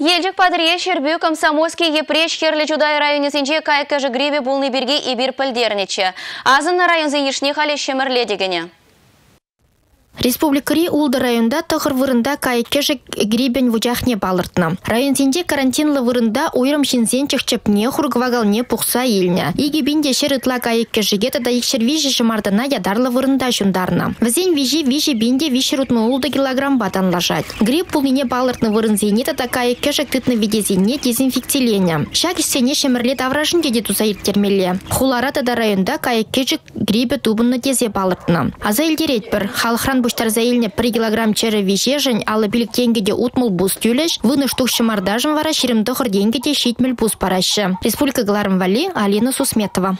Елжік падырге шербю комсомольский епреш херлі жудай районезінже кайкажы гребе бұлны берге ибір пілдернечі. Азынна районзы ешне халі шемірле. Республикари улды районда тығыр вырында кайкешек гребен вучахне балыртна. Районзенде карантинлы вырында ойрым шинзен чықчыпне хургвагалне пухса елня. Иге бинде шерытла кайкешеге тада икшер вижи шымардына ядарлы вырында жундарна. Візен вижи вижи бинде виши рутмы улды килограмм батан лажать. Гриб пулнине балыртны вырынзене тада кайкешек тытны видезене дезинфекцилене. Шак сене шемірлет авражын деде тузайыр термеле. Хулара тада районда кайкешек грибе тубынны тезе балыртна. Аза илдерет бір, халықран буштар заилне 1 килограмм чере вишежень, алы билик тенгеде утмул бус тюлеш, выны штук шымардажын вара ширемдохыр денгеде щитмель бус парашы. Республика Гларым Вали, Алина Сусметова.